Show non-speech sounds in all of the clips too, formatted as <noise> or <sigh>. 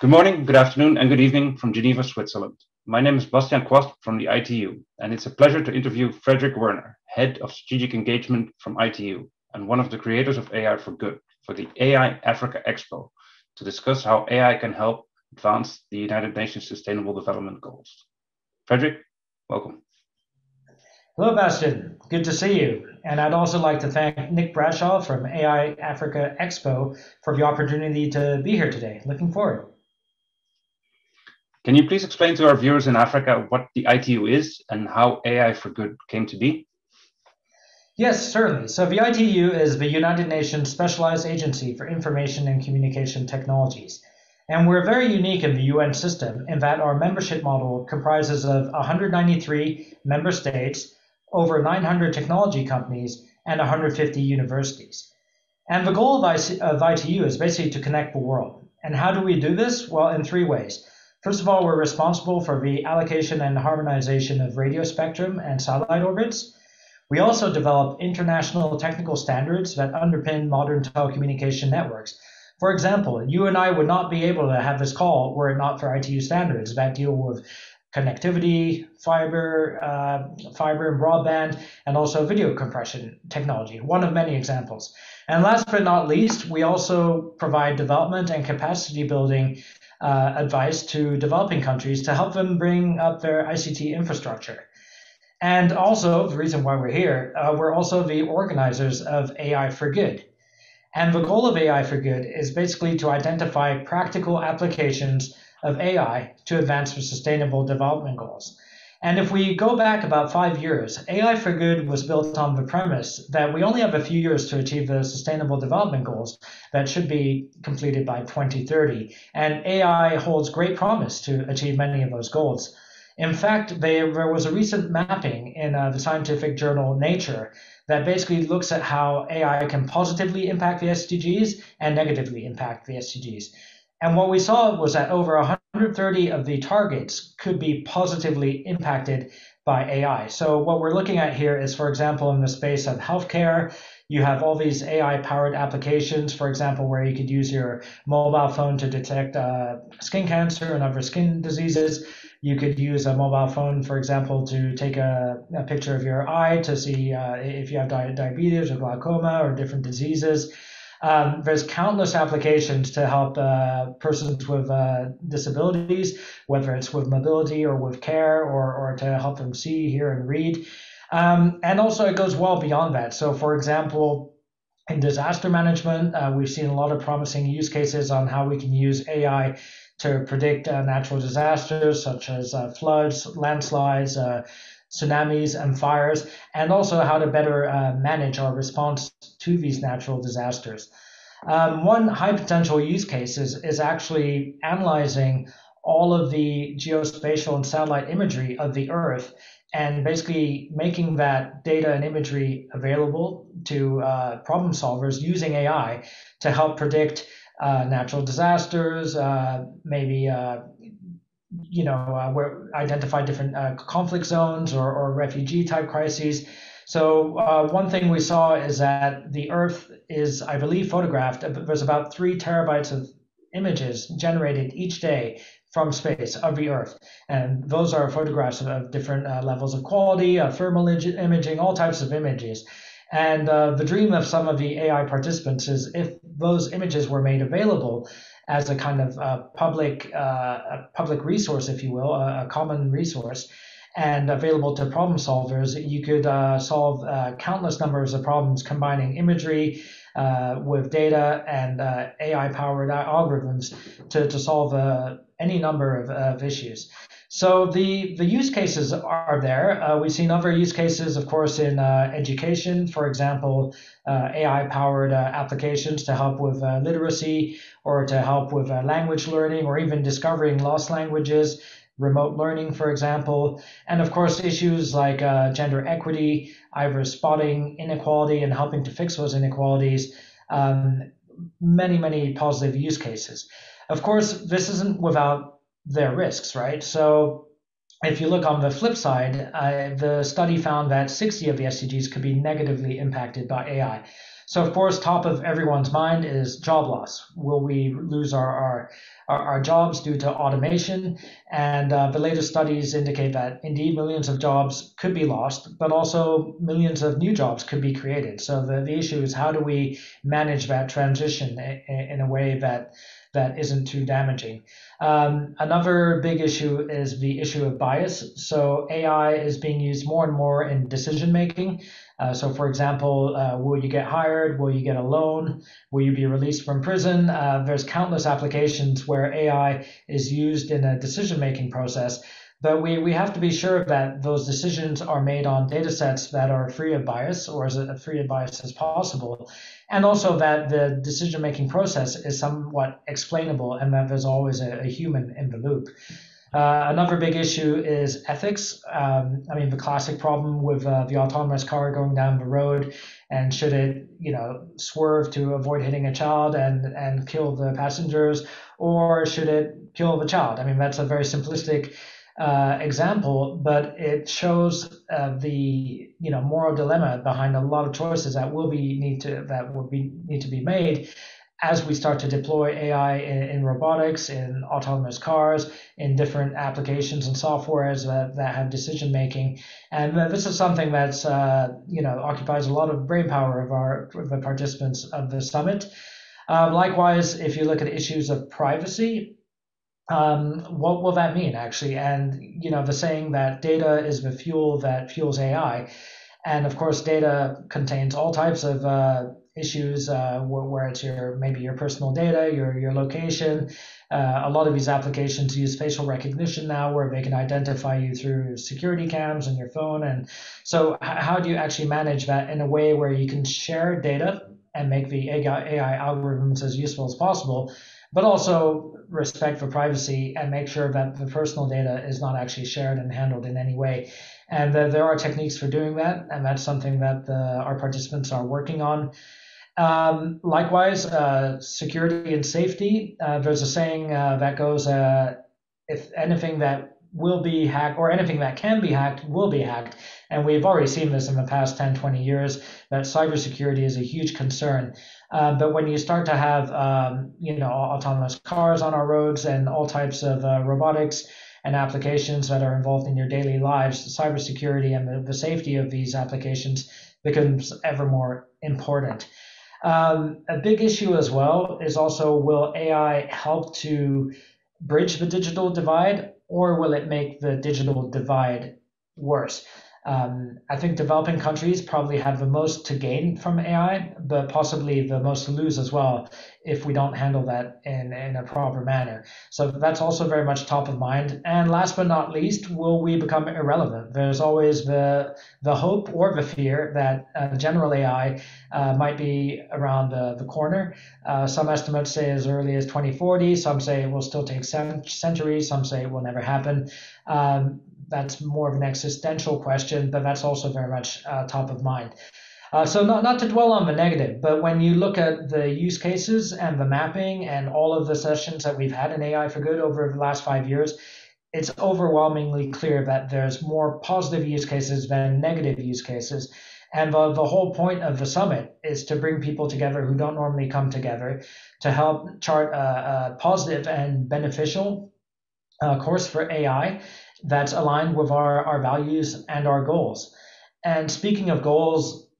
Good morning, good afternoon, and good evening from Geneva, Switzerland. My name is Bastiaan Quast from the ITU, and it's a pleasure to interview Frederic Werner, Head of Strategic Engagement from ITU, and one of the creators of AI for Good for the AI Africa Expo, to discuss how AI can help advance the United Nations Sustainable Development Goals. Frederic, welcome. Hello, Bastiaan. Good to see you. And I'd also like to thank Nick Bradshaw from AI Africa Expo for the opportunity to be here today. Looking forward. Can you please explain to our viewers in Africa what the ITU is and how AI for Good came to be? Yes, certainly. So the ITU is the United Nations Specialized Agency for Information and Communication Technologies. And we're very unique in the UN system in that our membership model comprises of 193 member states, over 900 technology companies, and 150 universities. And the goal of, ITU is basically to connect the world. And how do we do this? Well, in three ways. First of all, we're responsible for the allocation and harmonization of radio spectrum and satellite orbits. We also develop international technical standards that underpin modern telecommunication networks. For example, you and I would not be able to have this call were it not for ITU standards that deal with connectivity, fiber, uh, fiber and broadband, and also video compression technology, one of many examples. And last but not least, we also provide development and capacity building uh, advice to developing countries to help them bring up their ICT infrastructure. And also, the reason why we're here, uh, we're also the organizers of AI for Good. And the goal of AI for Good is basically to identify practical applications of AI to advance the sustainable development goals. And if we go back about five years, AI for Good was built on the premise that we only have a few years to achieve the sustainable development goals that should be completed by 2030. And AI holds great promise to achieve many of those goals. In fact, there, there was a recent mapping in uh, the scientific journal Nature that basically looks at how AI can positively impact the SDGs and negatively impact the SDGs. And what we saw was that over 130 of the targets could be positively impacted by AI. So what we're looking at here is, for example, in the space of healthcare, you have all these AI powered applications, for example, where you could use your mobile phone to detect uh, skin cancer and other skin diseases. You could use a mobile phone, for example, to take a, a picture of your eye to see uh, if you have di- diabetes or glaucoma or different diseases. Um, there's countless applications to help uh, persons with uh, disabilities, whether it's with mobility or with care or, or to help them see, hear, and read. Um, and also, it goes well beyond that. So, for example, in disaster management, uh, we've seen a lot of promising use cases on how we can use AI to predict uh, natural disasters such as uh, floods, landslides, uh, tsunamis and fires, and also how to better uh, manage our response to these natural disasters. Um, one high potential use case is, is actually analyzing all of the geospatial and satellite imagery of the Earth and basically making that data and imagery available to uh, problem solvers using AI to help predict uh, natural disasters, uh, maybe uh, you know, uh, where identify different uh, conflict zones or, or refugee type crises. So uh, one thing we saw is that the Earth is, I believe, photographed. There's about three terabytes of images generated each day from space of the Earth, and those are photographs of different uh, levels of quality, uh, thermal imaging, all types of images. And uh, the dream of some of the AI participants is if those images were made available, as a kind of uh, public uh, a public resource, if you will, a, a, common resource, and available to problem solvers. You could uh, solve uh, countless numbers of problems combining imagery uh, with data and uh, AI-powered algorithms to, to solve any number of, of issues. So the, the use cases are there. Uh, we've seen other use cases, of course, in uh, education, for example, uh, AI powered uh, applications to help with uh, literacy or to help with uh, language learning or even discovering lost languages, remote learning, for example. And of course, issues like gender equity, either spotting inequality and helping to fix those inequalities. Um, many, many positive use cases. Of course, this isn't without their risks, right? So if you look on the flip side, uh, the study found that 60 of the SDGs could be negatively impacted by AI. So of course, top of everyone's mind is job loss. Will we lose our our, our, jobs due to automation. And uh, the latest studies indicate that indeed millions of jobs could be lost, but also millions of new jobs could be created. So the, the issue is how do we manage that transition in, in a way that that isn't too damaging. Um, another big issue is the issue of bias. So AI is being used more and more in decision making. Uh, so, for example, uh, will you get hired? Will you get a loan? Will you be released from prison? Uh, there's countless applications where AI is used in a decision making process but we, we have to be sure that those decisions are made on data sets that are free of bias or as free of bias as possible. And also that the decision making process is somewhat explainable and that there's always a, a human in the loop. Uh, another big issue is ethics. Um, I mean, the classic problem with uh, the autonomous car going down the road, and should it, you know, swerve to avoid hitting a child and and kill the passengers, or should it kill the child? I mean, that's a very simplistic uh, example, but it shows uh, the you know moral dilemma behind a lot of choices that will be need to that will be need to be made as we start to deploy AI in, in robotics, in autonomous cars, in different applications and softwares that, that have decision making. And this is something that's uh, you know occupies a lot of brain power of our the participants of the summit. Uh, likewise, if you look at issues of privacy, um, what will that mean actually? And you know, the saying that data is the fuel that fuels AI, and of course, data contains all types of uh, issues uh, where, where, it's your maybe your personal data, your your location. Uh, a lot of these applications use facial recognition now, where they can identify you through security cams on your phone. And so, how do you actually manage that in a way where you can share data and make the AI, algorithms as useful as possible? but also respect for privacy and make sure that the personal data is not actually shared and handled in any way. And uh, there are techniques for doing that, and that's something that the, our participants are working on. Um, likewise, uh, security and safety. Uh, there's a saying uh, that goes, uh, if anything that will be hacked or anything that can be hacked will be hacked. And we've already seen this in the past 10, 20 years that cybersecurity is a huge concern. Uh, but when you start to have, um, you know, autonomous cars on our roads and all types of uh, robotics and applications that are involved in your daily lives, cybersecurity and the, the safety of these applications becomes ever more important. Um, a big issue as well is also will AI help to bridge the digital divide or will it make the digital divide worse? Um, I think developing countries probably have the most to gain from AI, but possibly the most to lose as well if we don't handle that in, in a proper manner. So that's also very much top of mind. And last but not least, will we become irrelevant? There's always the the hope or the fear that uh, general AI uh, might be around the, the corner. Uh, some estimates say as early as 2040. Some say it will still take centuries. Some say it will never happen. Um, that's more of an existential question, but that's also very much uh, top of mind. Uh, so not, not to dwell on the negative, but when you look at the use cases and the mapping and all of the sessions that we've had in AI for Good over the last five years, it's overwhelmingly clear that there's more positive use cases than negative use cases. And the, the whole point of the summit is to bring people together who don't normally come together to help chart a, a positive and beneficial uh, course for AI that's aligned with our, our values and our goals. And speaking of goals,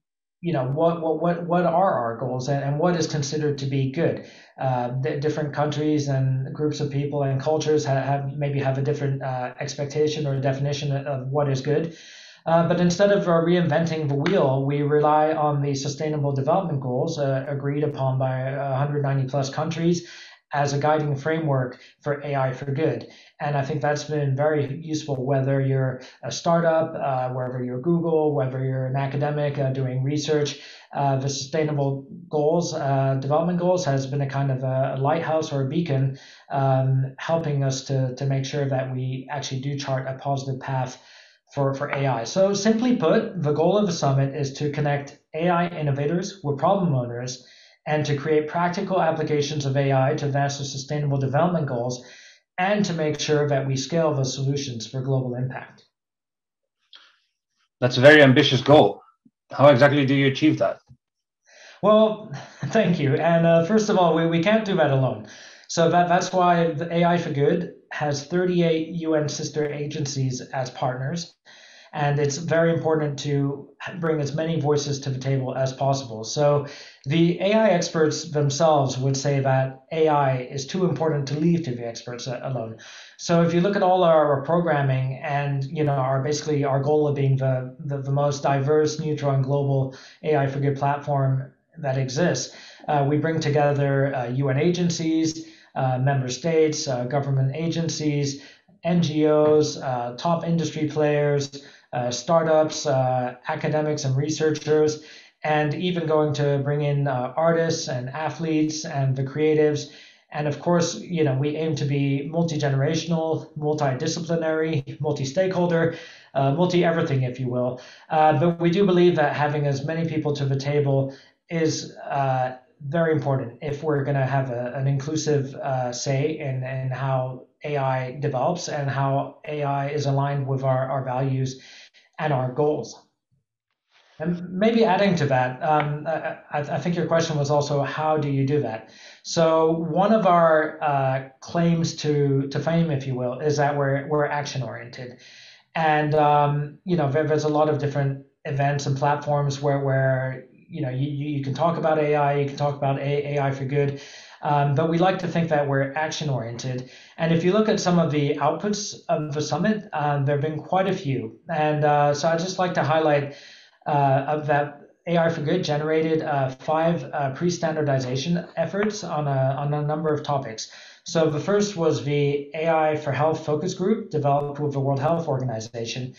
you know what what what what are our goals and, and what is considered to be good uh, different countries and groups of people and cultures have, have maybe have a different uh, expectation or definition of what is good uh, but instead of uh, reinventing the wheel we rely on the sustainable development goals uh, agreed upon by 190 plus countries as a guiding framework for AI for good. And I think that's been very useful, whether you're a startup, uh, whether you're Google, whether you're an academic uh, doing research. Uh, the sustainable goals, uh, development goals, has been a kind of a, lighthouse or a beacon, um, helping us to, to make sure that we actually do chart a positive path for, for AI. So, simply put, the goal of the summit is to connect AI innovators with problem owners and to create practical applications of AI to advance the sustainable development goals and to make sure that we scale the solutions for global impact. That's a very ambitious goal. How exactly do you achieve that? Well, <laughs> thank you. And uh, first of all, we, we can't do that alone. So that, that's why the AI for Good has 38 UN sister agencies as partners. And it's very important to bring as many voices to the table as possible. So the AI experts themselves would say that AI is too important to leave to the experts alone. So if you look at all our programming and you know our basically our goal of being the, the, the most diverse, neutral, and global AI for good platform that exists, uh, we bring together uh, UN agencies, uh, member states, uh, government agencies, NGOs, uh, top industry players, startups, academics, and researchers, and even going to bring in artists and athletes and the creatives. And of course, you know, we aim to be multi-generational, multidisciplinary, multi-stakeholder, uh, multi-everything, if you will. Uh, but we do believe that having as many people to the table is uh, very important if we're going to have a, an inclusive uh, say in, in how AI develops and how AI is aligned with our, our values and our goals. And maybe adding to that, um, I, I, think your question was also how do you do that? So one of our uh, claims to to fame, if you will, is that we're we're action oriented, and um, you know there's a lot of different events and platforms where where you know, you, you can talk about AI, you can talk about AI for good, um, but we like to think that we're action oriented. And if you look at some of the outputs of the summit, um, there have been quite a few. And uh, so I'd just like to highlight uh, of that AI for Good generated uh, five uh, pre-standardization efforts on a, on a number of topics. So the first was the AI for Health focus group developed with the World Health Organization.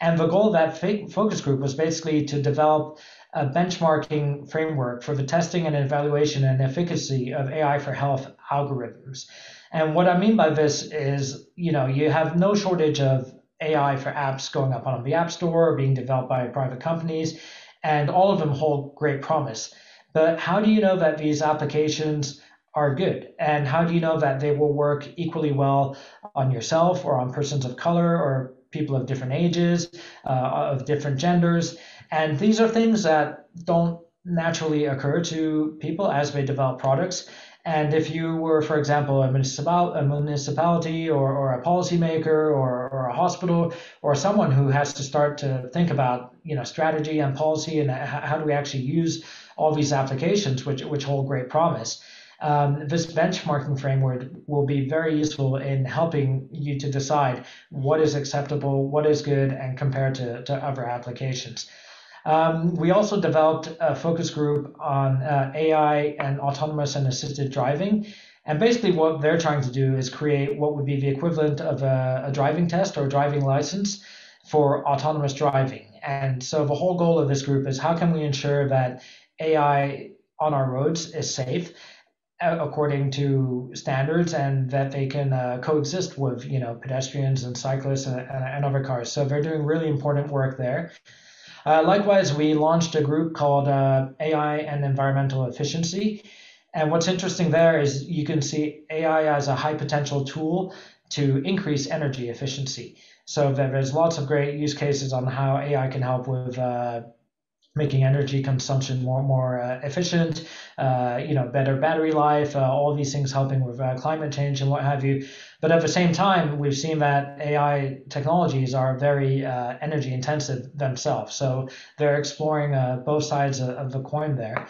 And the goal of that focus group was basically to develop a benchmarking framework for the testing and evaluation and efficacy of AI for health algorithms. And what I mean by this is, you know, you have no shortage of AI for apps going up on the App Store, or being developed by private companies, and all of them hold great promise. But how do you know that these applications are good? And how do you know that they will work equally well on yourself or on persons of color or people of different ages, uh, of different genders? And these are things that don't naturally occur to people as they develop products. And if you were, for example, a, municipal, a municipality or, or a policymaker or, or a hospital or someone who has to start to think about you know strategy and policy and how do we actually use all these applications which, which hold great promise, um, this benchmarking framework will be very useful in helping you to decide what is acceptable, what is good, and compared to, to other applications. Um, we also developed a focus group on uh, AI and autonomous and assisted driving. And basically, what they're trying to do is create what would be the equivalent of a, a driving test or driving license for autonomous driving. And so, the whole goal of this group is how can we ensure that AI on our roads is safe according to standards and that they can uh, coexist with you know pedestrians and cyclists and, and, other cars so they're doing really important work there uh, likewise, we launched a group called uh, AI and Environmental Efficiency. And what's interesting there is you can see AI as a high potential tool to increase energy efficiency. So there's lots of great use cases on how AI can help with uh, making energy consumption more more uh, efficient, uh, you know, better battery life, uh, all these things helping with uh, climate change and what have you. But at the same time, we've seen that AI technologies are very uh, energy intensive themselves. So they're exploring uh, both sides of, of, the coin there.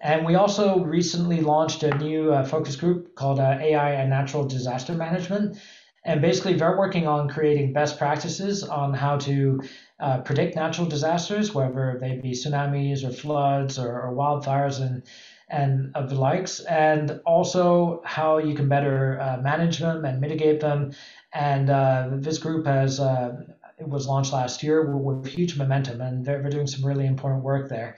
And we also recently launched a new focus group called AI and Natural Disaster Management. And basically, they're working on creating best practices on how to uh, predict natural disasters, whether they be tsunamis or floods or, or, wildfires and and of the likes, and also how you can better uh, manage them and mitigate them. And uh, this group has uh, it was launched last year with, huge momentum, and they're, they're doing some really important work there.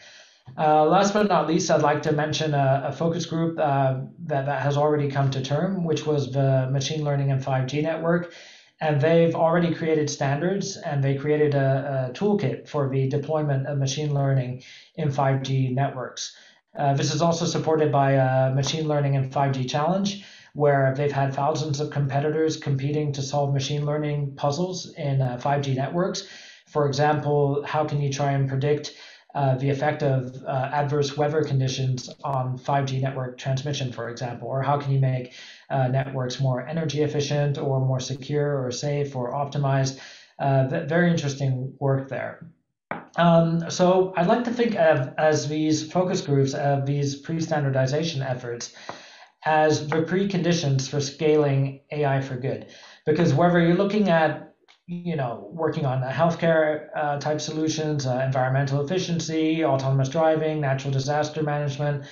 Uh, last but not least, I'd like to mention a, a focus group uh, that, that has already come to term, which was the Machine Learning and 5G Network. And they've already created standards and they created a, a toolkit for the deployment of machine learning in 5G networks. Uh, this is also supported by a Machine Learning and 5G Challenge, where they've had thousands of competitors competing to solve machine learning puzzles in uh, 5G networks. For example, how can you try and predict uh, the effect of uh, adverse weather conditions on 5G network transmission, for example, or how can you make uh, networks more energy efficient or more secure or safe or optimized. Uh, very interesting work there. Um, so I'd like to think of as these focus groups, of these pre-standardization efforts, as the preconditions for scaling AI for good. Because whether you're looking at you know, working on healthcare uh, type solutions, uh, environmental efficiency, autonomous driving, natural disaster management,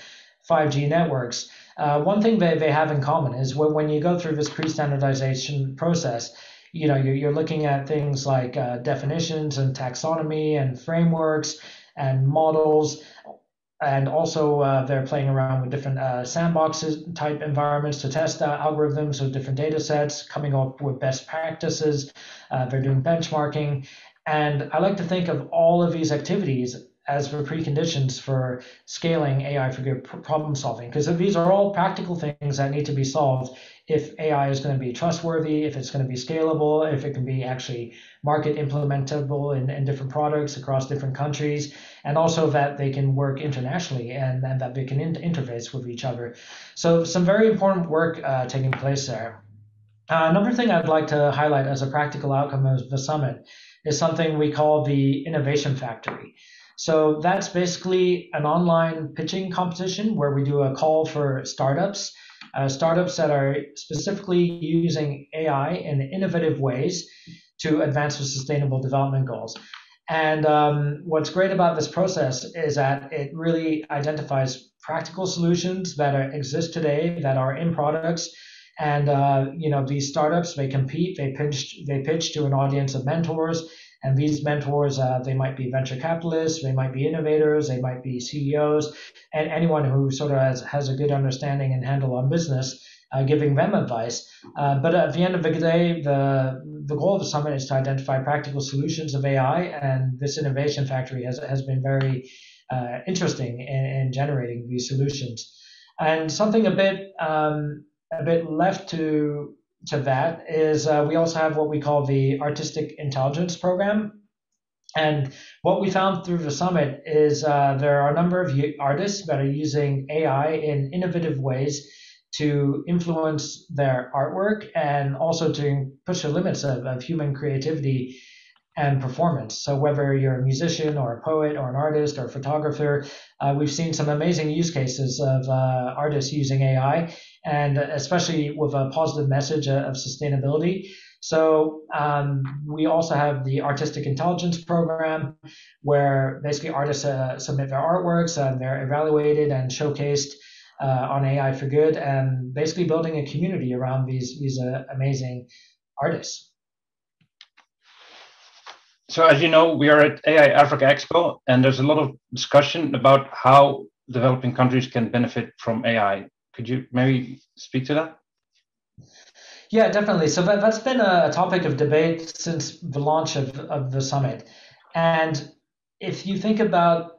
5G networks. Uh, one thing that they have in common is when, when you go through this pre-standardization process, you know, you're, you're looking at things like uh, definitions and taxonomy and frameworks and models and also uh, they're playing around with different uh, sandboxes type environments to test uh, algorithms with different data sets, coming up with best practices. Uh, they're doing benchmarking. And I like to think of all of these activities as the preconditions for scaling AI for good problem solving, because these are all practical things that need to be solved if AI is going to be trustworthy, if it's going to be scalable, if it can be actually market implementable in, in different products across different countries, and also that they can work internationally and, and that they can in- interface with each other. So, some very important work uh, taking place there. Uh, another thing I'd like to highlight as a practical outcome of the summit is something we call the Innovation Factory. So that's basically an online pitching competition where we do a call for startups, uh, startups that are specifically using AI in innovative ways to advance the sustainable development goals. And um, what's great about this process is that it really identifies practical solutions that are, exist today that are in products. And uh, you know these startups they compete, they pitch, they pitch to an audience of mentors and these mentors, uh, they might be venture capitalists, they might be innovators, they might be CEOs, and anyone who sort of has, has a good understanding and handle on business, uh, giving them advice. Uh, but at the end of the day, the, the goal of the summit is to identify practical solutions of AI, and this innovation factory has, has been very uh, interesting in, in, generating these solutions. And something a bit um, a bit left to to that is uh, we also have what we call the Artistic Intelligence Program. And what we found through the summit is uh, there are a number of artists that are using AI in innovative ways to influence their artwork and also to push the limits of, of human creativity and performance. So whether you're a musician or a poet or an artist or a photographer, uh, we've seen some amazing use cases of uh, artists using AI, and especially with a positive message of sustainability. So um, we also have the artistic intelligence program, where basically artists uh, submit their artworks and they're evaluated and showcased. Uh, on AI for Good, and basically building a community around these these uh, amazing artists. So as you know, we are at AI Africa Expo, and there's a lot of discussion about how developing countries can benefit from AI. Could you maybe speak to that? Yeah, definitely. So that, that's been a, topic of debate since the launch of, of the summit. And if you think about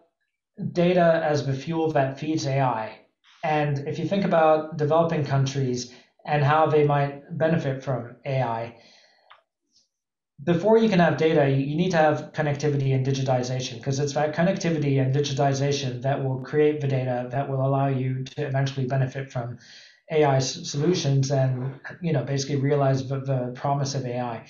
data as the fuel that feeds AI, and if you think about developing countries and how they might benefit from AI, before you can have data, you need to have connectivity and digitization because it's that connectivity and digitization that will create the data that will allow you to eventually benefit from AI solutions and you know basically realize the, the promise of AI.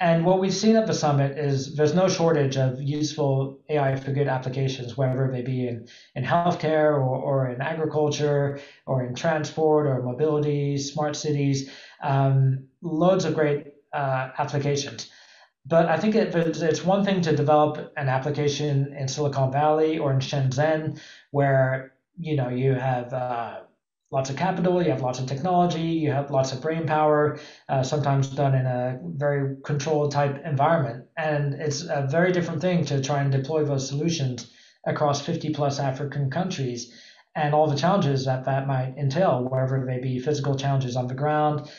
And what we've seen at the summit is there's no shortage of useful AI for good applications, whether they be in, in healthcare or, or in agriculture or in transport or mobility, smart cities, um, loads of great uh, applications. But I think it, it's one thing to develop an application in Silicon Valley or in Shenzhen, where you know you have uh, lots of capital, you have lots of technology, you have lots of brain power, uh, sometimes done in a very controlled type environment, and it's a very different thing to try and deploy those solutions across 50 plus African countries and all the challenges that that might entail, wherever they be physical challenges on the ground,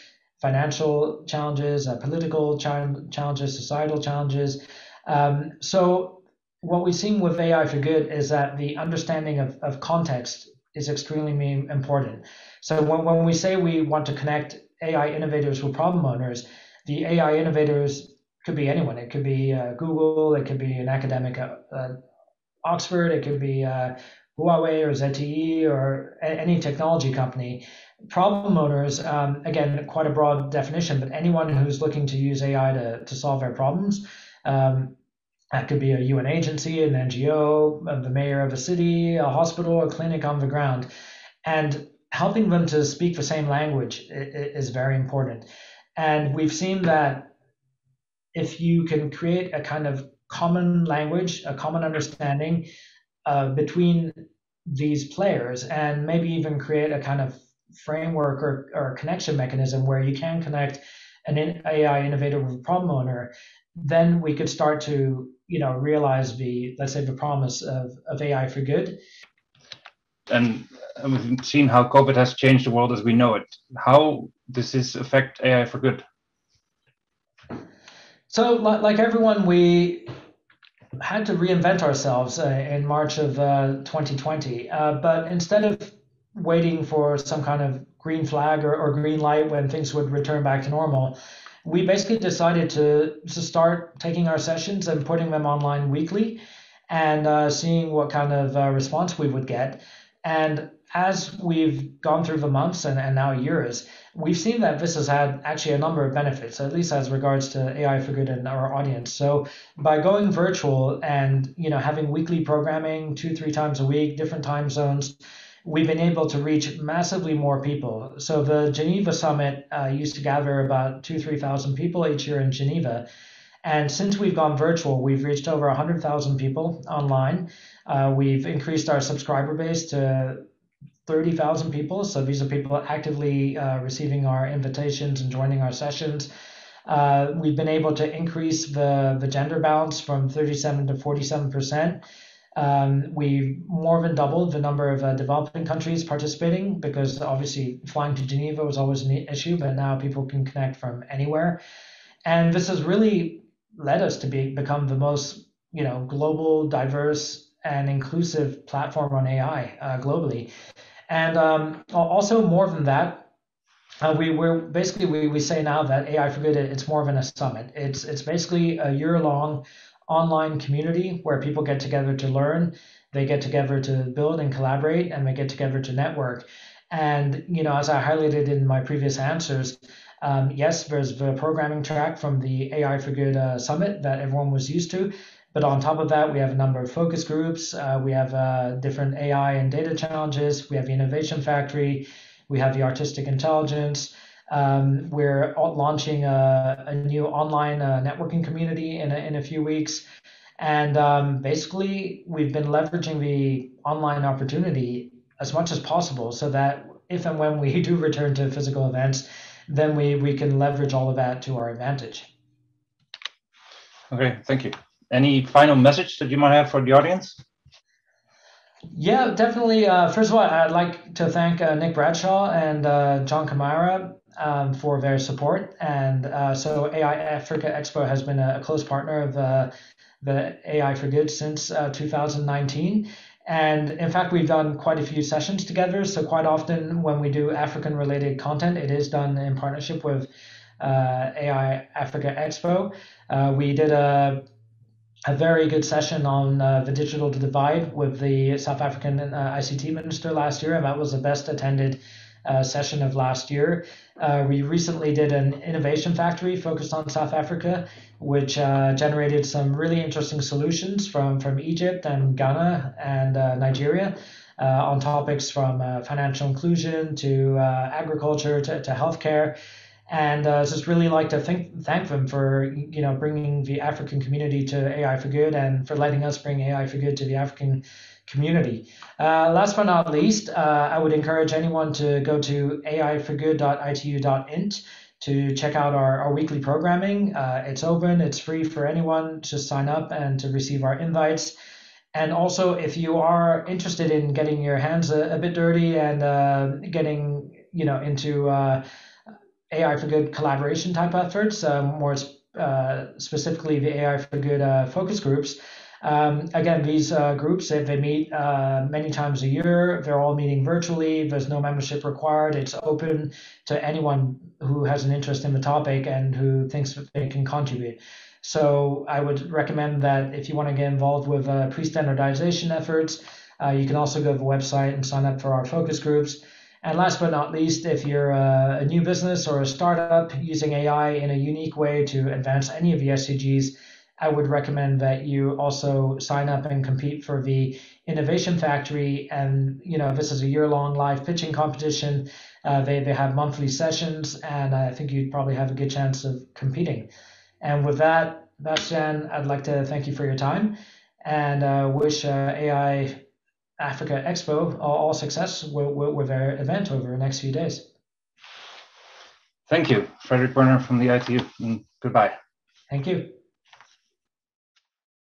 financial challenges, uh, political challenges, societal challenges. Um, so what we've seen with AI for Good is that the understanding of, of context is extremely important. So when, when we say we want to connect AI innovators with problem owners, the AI innovators could be anyone. It could be uh, Google, it could be an academic uh, uh, Oxford, it could be uh, Huawei or ZTE or a- any technology company. Problem owners, um, again, quite a broad definition, but anyone who's looking to use AI to, to solve their problems. Um, that could be a UN agency, an NGO, uh, the mayor of a city, a hospital, a clinic on the ground. And helping them to speak the same language is very important. And we've seen that if you can create a kind of common language, a common understanding uh, between these players, and maybe even create a kind of framework or, or connection mechanism where you can connect an AI innovator with a problem owner, then we could start to you know realize the let's say the promise of, of AI for good. And we've seen how COVID has changed the world as we know it. How does this affect AI for good? So, like everyone, we had to reinvent ourselves uh, in March of uh, 2020. Uh, but instead of waiting for some kind of green flag or, or green light when things would return back to normal, we basically decided to, to start taking our sessions and putting them online weekly and uh, seeing what kind of uh, response we would get. And as we've gone through the months and, and now years, we've seen that this has had actually a number of benefits, at least as regards to AI for good in our audience. So by going virtual and you know having weekly programming two, three times a week, different time zones, we've been able to reach massively more people. So the Geneva Summit uh, used to gather about two, 3,000 people each year in Geneva. And since we've gone virtual, we've reached over 100,000 people online. Uh, we've increased our subscriber base to 30,000 people. So these are people actively uh, receiving our invitations and joining our sessions. Uh, we've been able to increase the, the gender balance from 37 to 47 percent. Um, we more than doubled the number of uh, developing countries participating because obviously flying to Geneva was always an issue, but now people can connect from anywhere. And this has really led us to be, become the most you know global, diverse, and inclusive platform on AI uh, globally. And um, also more than that, uh, we we're basically we, we say now that AI for Good it's more than a summit. It's it's basically a year long online community where people get together to learn, they get together to build and collaborate, and they get together to network. And you know, as I highlighted in my previous answers, um, yes, there's the programming track from the AI for Good uh, summit that everyone was used to. But on top of that, we have a number of focus groups. Uh, we have uh, different AI and data challenges. We have the Innovation Factory. We have the Artistic Intelligence. Um, we're launching a, a new online uh, networking community in a, in a few weeks. And um, basically, we've been leveraging the online opportunity as much as possible so that if and when we <laughs> do return to physical events, then we, we can leverage all of that to our advantage. Okay, thank you. Any final message that you might have for the audience? Yeah, definitely. Uh, first of all, I'd like to thank uh, Nick Bradshaw and uh, John Kamara um, for their support. And uh, so AI Africa Expo has been a, close partner of uh, the AI for Good since uh, 2019. And in fact, we've done quite a few sessions together. So quite often when we do African related content, it is done in partnership with AI Africa Expo. we did a a very good session on uh, the digital divide with the South African uh, ICT minister last year, and that was the best attended uh, session of last year. Uh, we recently did an innovation factory focused on South Africa, which uh, generated some really interesting solutions from, from Egypt and Ghana and uh, Nigeria. on topics from financial inclusion to agriculture to, to healthcare, and uh, just really like to thank thank them for you know bringing the African community to AI for Good and for letting us bring AI for Good to the African community. Uh, last but not least, uh, I would encourage anyone to go to aiforgood.itu.int to check out our, our weekly programming. Uh, it's open, it's free for anyone to sign up and to receive our invites. And also, if you are interested in getting your hands a, a bit dirty and uh, getting you know into uh, AI for Good collaboration type efforts, um, more uh, specifically the AI for Good uh, focus groups. Um, again, these uh, groups, they, they meet uh, many times a year. They're all meeting virtually. There's no membership required. It's open to anyone who has an interest in the topic and who thinks that they can contribute. So I would recommend that if you want to get involved with uh, pre-standardization efforts, uh, you can also go to the website and sign up for our focus groups. And last but not least, if you're a, a new business or a startup using AI in a unique way to advance any of the SDGs, I would recommend that you also sign up and compete for the Innovation Factory. And you know, this is a year-long live pitching competition. Uh, they they have monthly sessions, and I think you'd probably have a good chance of competing. And with that, Bastiaan, I'd like to thank you for your time and uh, wish uh, AI Africa Expo all, all success with, with, their event over the next few days. Thank you, Frederic Werner from the ITU. and Goodbye. Thank you.